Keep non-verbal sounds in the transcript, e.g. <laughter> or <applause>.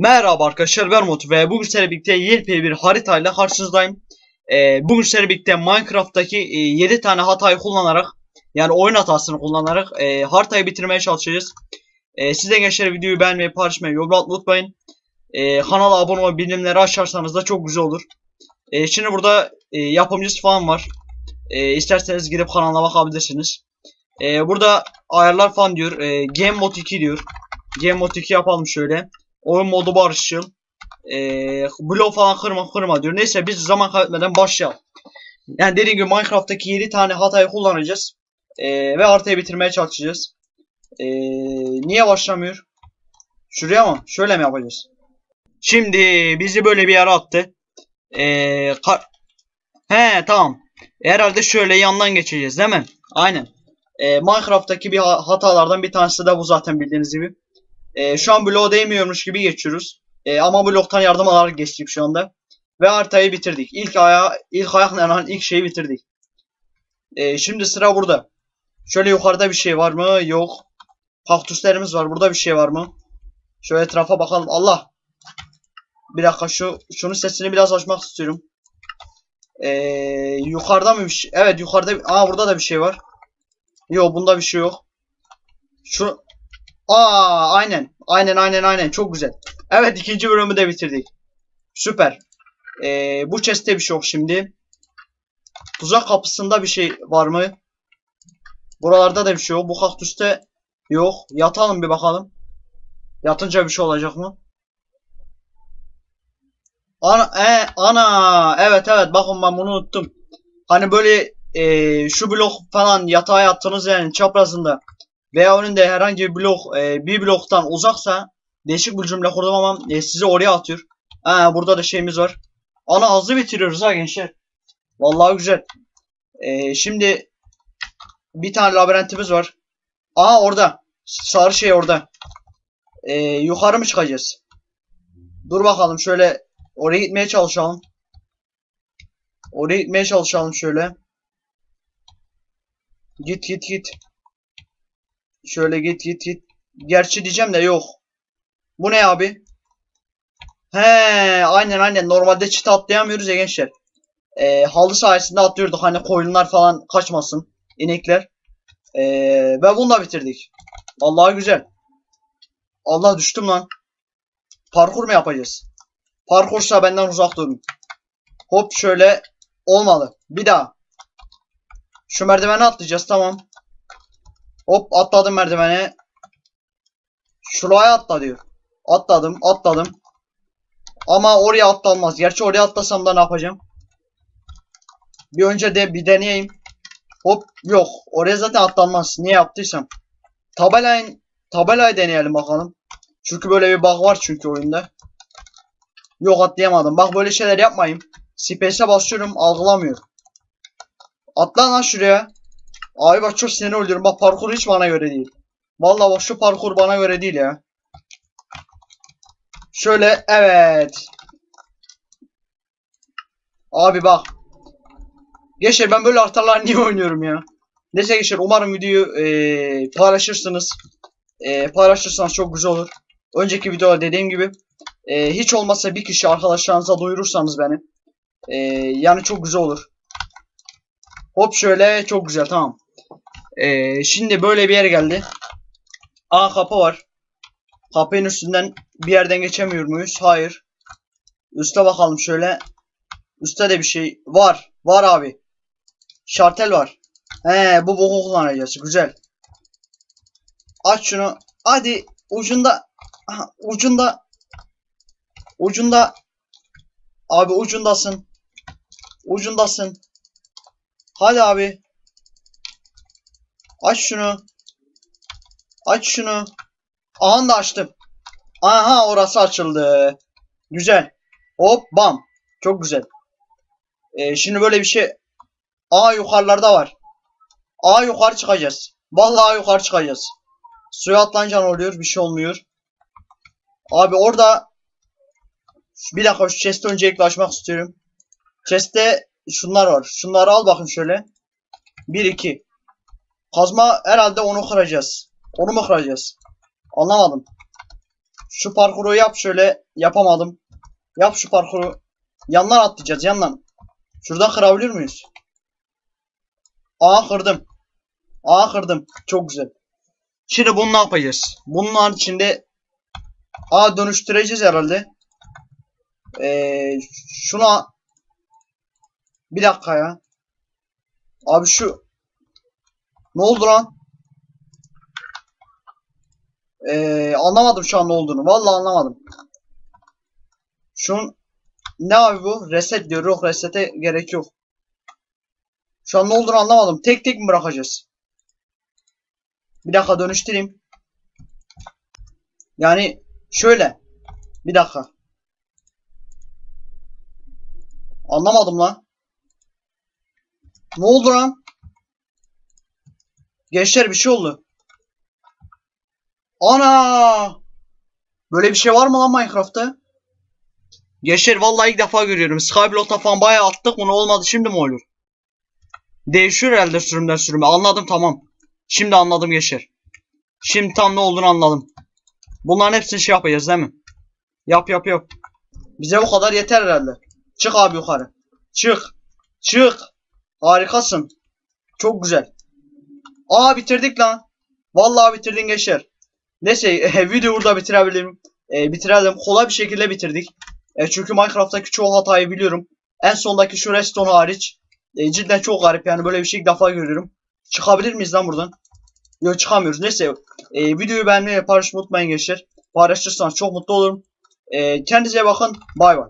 Merhaba arkadaşlar ben Umut ve bugün sizlerle birlikte yepyeni bir haritayla karşınızdayım. Ee, bugün sizlerle birlikte Minecraft'taki e, 7 tane hatayı kullanarak yani oyun hatasını kullanarak e, haritayı bitirmeye çalışacağız. E, siz de gençler videoyu beğenmeyi paylaşmayı yorum atmayı unutmayın. E, kanala abone olmayı bildirimleri açarsanız da çok güzel olur. E, şimdi burada e, yapımcısı falan var. E, isterseniz gidip kanalına bakabilirsiniz. E, burada ayarlar falan diyor. E, Game Mode 2 diyor. Game Mode 2 yapalım şöyle. Oyun modu barışçıl. Ee, blok falan kırma kırma diyor. Neyse biz zaman kaybetmeden başlayalım. Yani dediğim gibi Minecraft'taki 7 tane hatayı kullanacağız. Ee, ve haritayı bitirmeye çalışacağız. Ee, niye başlamıyor? Şuraya mı? Şöyle mi yapacağız? Şimdi bizi böyle bir yere attı. Ee, He tamam. Herhalde şöyle yandan geçeceğiz değil mi? Aynen. Ee, Minecraft'taki bir ha- hatalardan bir tanesi de bu zaten bildiğiniz gibi. Ee, şu an bloğa değmiyormuş gibi geçiyoruz. Ee, ama bloktan yardım alarak geçtik şu anda. Ve haritayı bitirdik. İlk aya ilk ayakla ilk şeyi bitirdik. Ee, şimdi sıra burada. Şöyle yukarıda bir şey var mı? Yok. Kaktüslerimiz var. Burada bir şey var mı? Şöyle etrafa bakalım. Allah. Bir dakika şu şunun sesini biraz açmak istiyorum. Ee, yukarıda mı bir şey? Evet yukarıda. Aa burada da bir şey var. Yok bunda bir şey yok. Şu Aa aynen. Aynen aynen aynen. Çok güzel. Evet ikinci bölümü de bitirdik. Süper. Ee, bu chest'te bir şey yok şimdi. Tuzak kapısında bir şey var mı? Buralarda da bir şey yok. Bu kaktüste yok. Yatalım bir bakalım. Yatınca bir şey olacak mı? Ana, e, ana, evet evet bakın ben bunu unuttum. Hani böyle e, şu blok falan yatağa yattığınız yani çaprazında veya önünde herhangi bir blok e, bir bloktan uzaksa değişik bir cümle kurdum ama e, sizi oraya atıyor. Ha, burada da şeyimiz var. Ana hızlı bitiriyoruz ha gençler. Vallahi güzel. E, şimdi bir tane labirentimiz var. Aa orada. Sarı şey orada. E, yukarı mı çıkacağız? Dur bakalım şöyle oraya gitmeye çalışalım. Oraya gitmeye çalışalım şöyle. Git git git. Şöyle git git git. Gerçi diyeceğim de yok. Bu ne abi? He, aynen aynen. Normalde çita atlayamıyoruz ya gençler. Ee, halı sayesinde atlıyorduk. Hani koyunlar falan kaçmasın. inekler. Ee, ve bunu da bitirdik. Allah güzel. Allah düştüm lan. Parkur mu yapacağız? Parkursa benden uzak durun. Hop şöyle. Olmalı. Bir daha. Şu merdiveni atlayacağız tamam. Hop atladım merdivene. Şuraya atla diyor. Atladım atladım. Ama oraya atlanmaz. Gerçi oraya atlasam da ne yapacağım? Bir önce de bir deneyeyim. Hop yok. Oraya zaten atlanmaz. Niye yaptıysam. Tabelayı, tabelayı deneyelim bakalım. Çünkü böyle bir bug var çünkü oyunda. Yok atlayamadım. Bak böyle şeyler yapmayayım. Space'e basıyorum algılamıyor. Atla lan şuraya. Abi bak çok sinir oluyorum. Bak parkur hiç bana göre değil. Vallahi bak şu parkur bana göre değil ya. Şöyle evet. Abi bak. Gençler ben böyle haritalar niye oynuyorum ya? Neyse gençler umarım videoyu e, paylaşırsınız. E, paylaşırsanız çok güzel olur. Önceki videoda dediğim gibi e, hiç olmazsa bir kişi arkadaşlarınıza duyurursanız beni. E, yani çok güzel olur. Hop şöyle çok güzel tamam. Ee, şimdi böyle bir yer geldi. A kapı var. Kapının üstünden bir yerden geçemiyor muyuz? Hayır. Üste bakalım şöyle. Üste de bir şey var. Var abi. Şartel var. He bu boku kullanacağız. Güzel. Aç şunu. Hadi ucunda. Aha, ucunda. Ucunda. Abi ucundasın. Ucundasın. Hadi abi. Aç şunu. Aç şunu. Aha da açtım. Aha orası açıldı. Güzel. Hop bam. Çok güzel. Ee, şimdi böyle bir şey. Aa yukarılarda var. Aa yukarı çıkacağız. Vallahi yukarı çıkacağız. Suya atlanınca ne oluyor? Bir şey olmuyor. Abi orada bir dakika şu chest'i öncelikle açmak istiyorum. Chest'te şunlar var. Şunları al bakın şöyle. 1 2. Kazma herhalde onu kıracağız. Onu mu kıracağız? Anlamadım. Şu parkuru yap şöyle. Yapamadım. Yap şu parkuru. Yandan atlayacağız yandan. Şuradan kırabilir miyiz? Aa kırdım. Aa kırdım. Çok güzel. Şimdi bunu ne yapacağız? Bunun içinde Aa dönüştüreceğiz herhalde. Ee, şuna bir dakika ya. Abi şu ne oldu lan? Ee, anlamadım şu an ne olduğunu. Vallahi anlamadım. Şun ne abi bu? Reset diyor. Yok resete gerek yok. Şu an ne olduğunu anlamadım. Tek tek mi bırakacağız? Bir dakika dönüştüreyim. Yani şöyle. Bir dakika. Anlamadım lan. Ne oldu lan? Gençler bir şey oldu. Ana! Böyle bir şey var mı lan Minecraft'ta? Gençler vallahi ilk defa görüyorum. Skyblock'ta falan bayağı attık bunu olmadı şimdi mi olur? Değişiyor herhalde sürümden sürüme. Anladım tamam. Şimdi anladım gençler. Şimdi tam ne olduğunu anladım. Bunların hepsini şey yapacağız değil mi? Yap yap yap. Bize bu kadar yeter herhalde. Çık abi yukarı. Çık. Çık. Harikasın. Çok güzel. Aa bitirdik lan. Vallahi bitirdin gençler. Neyse <laughs> e, videoyu burada bitirebilirim. E, bitirelim. Kolay bir şekilde bitirdik. E, çünkü Minecraft'taki çoğu hatayı biliyorum. En sondaki şu redstone hariç. E, cidden çok garip yani böyle bir şey ilk defa görüyorum. Çıkabilir miyiz lan buradan? Yok çıkamıyoruz. Neyse e, videoyu beğenmeyi paylaşmayı unutmayın gençler. Paylaşırsanız çok mutlu olurum. E, kendinize bakın. Bay bay.